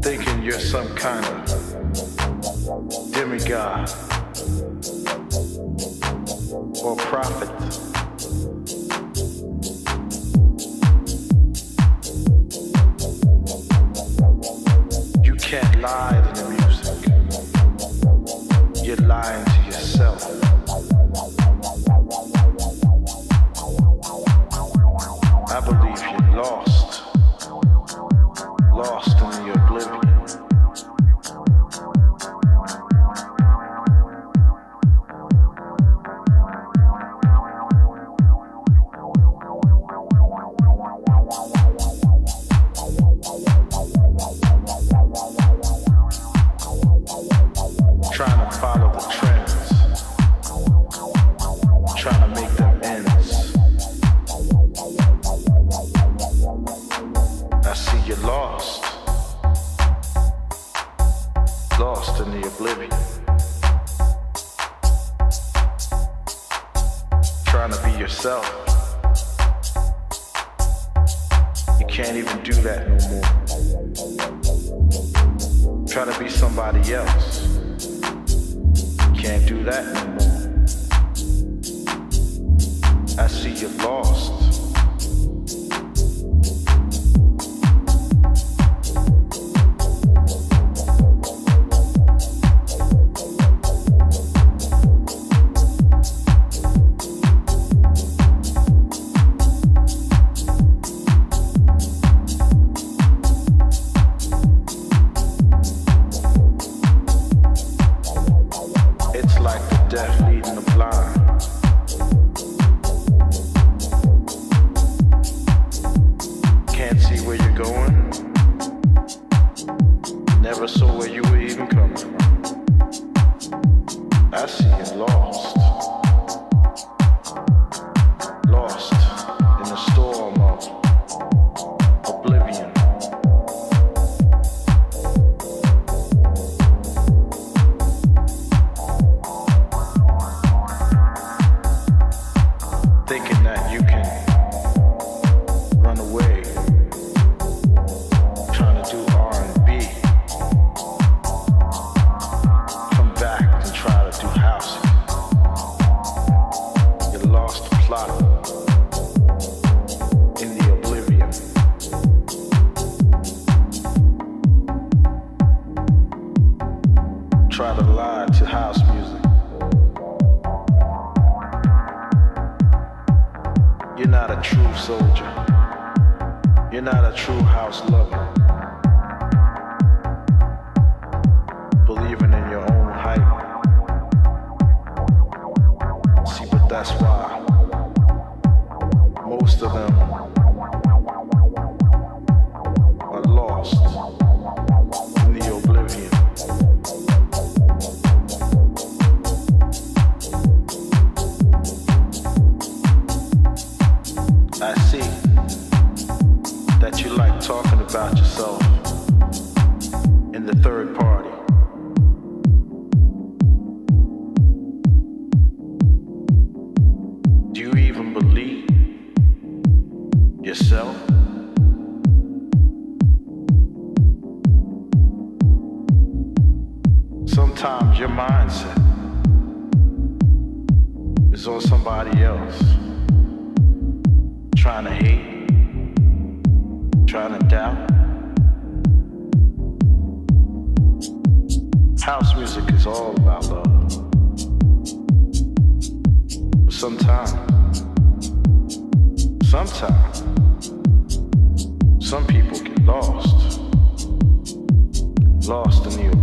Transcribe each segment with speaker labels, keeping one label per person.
Speaker 1: Thinking you're some kind of demigod sometimes your mindset is on somebody else, trying to hate, trying to doubt. House music is all about love. But sometimes, sometimes, some people get lost, lost in the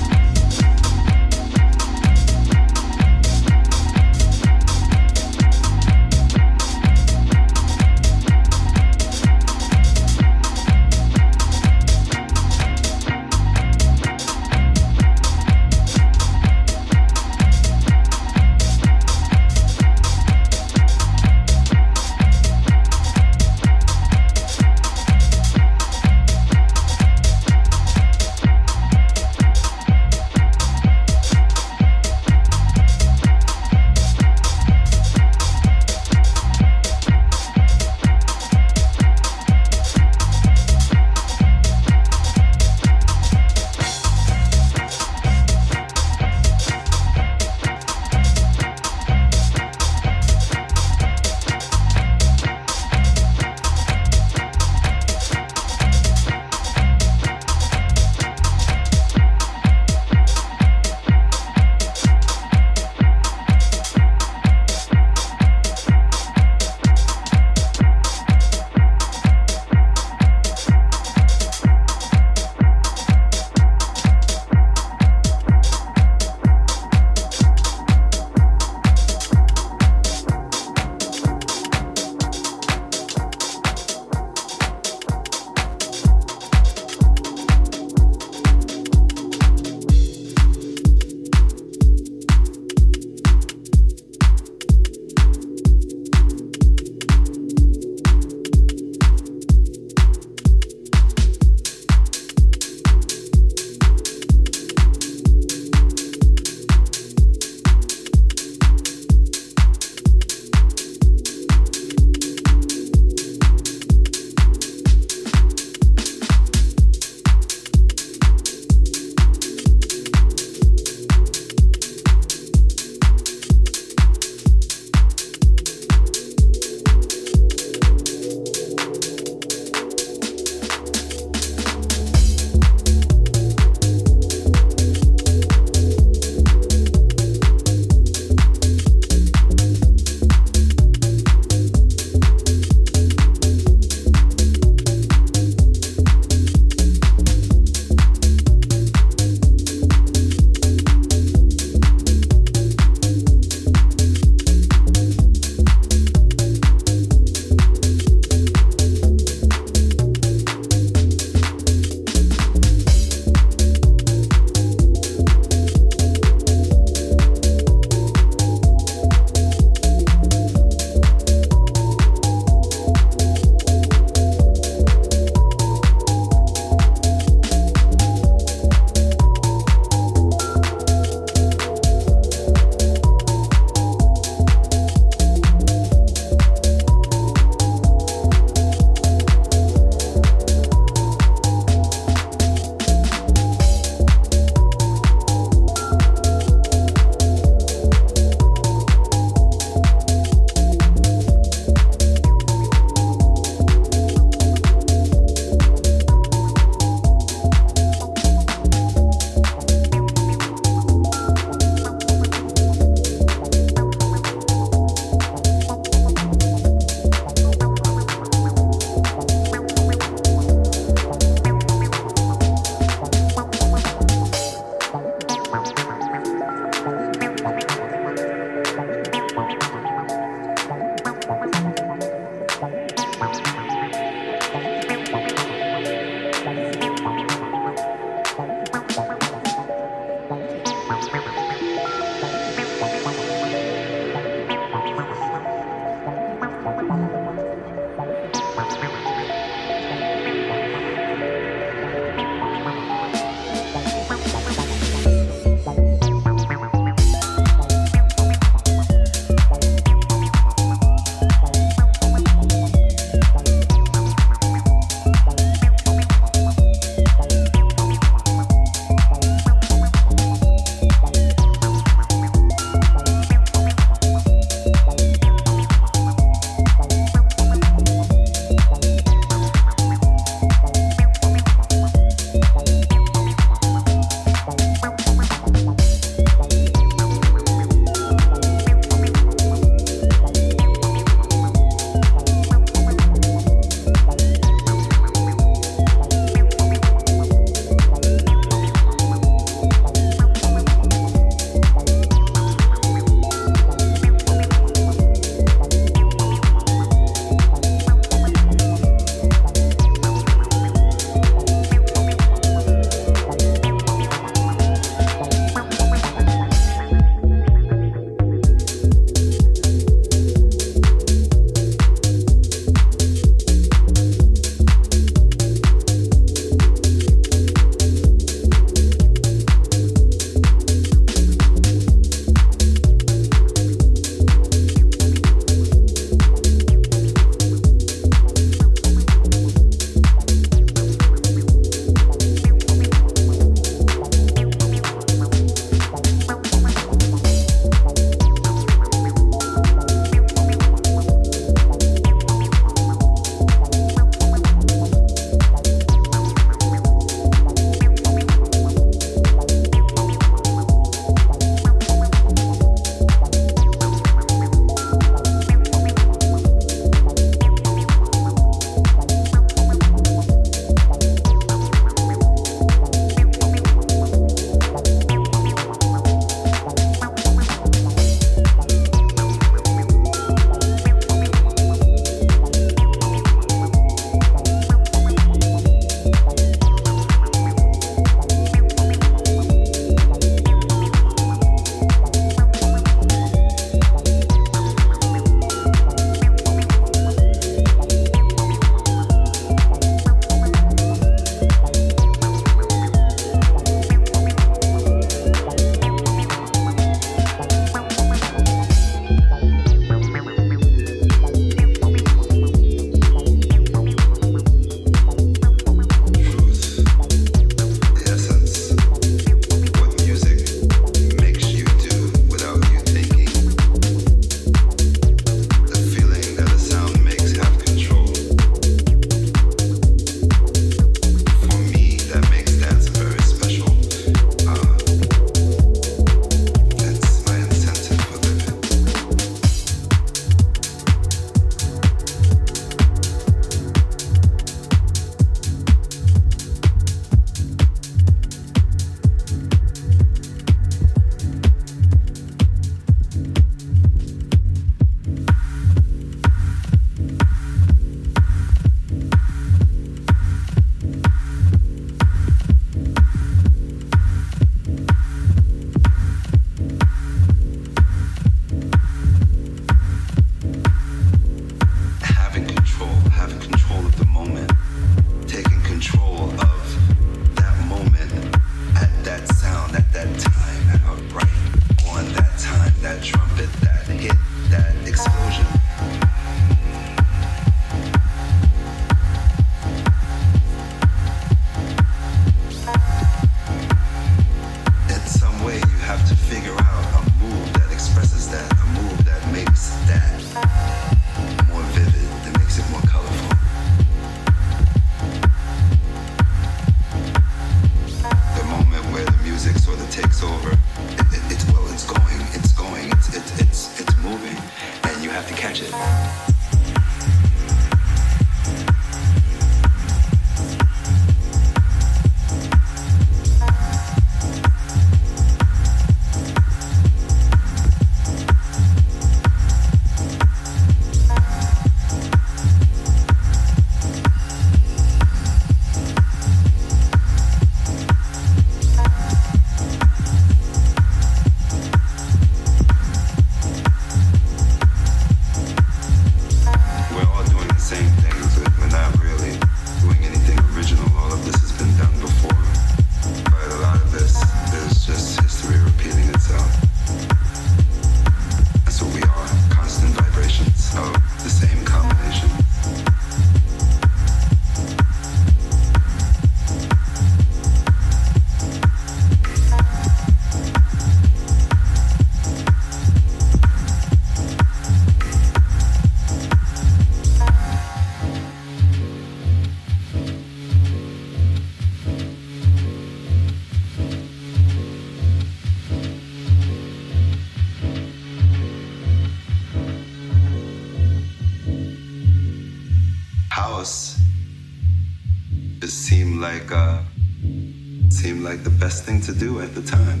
Speaker 2: best thing to do at the time.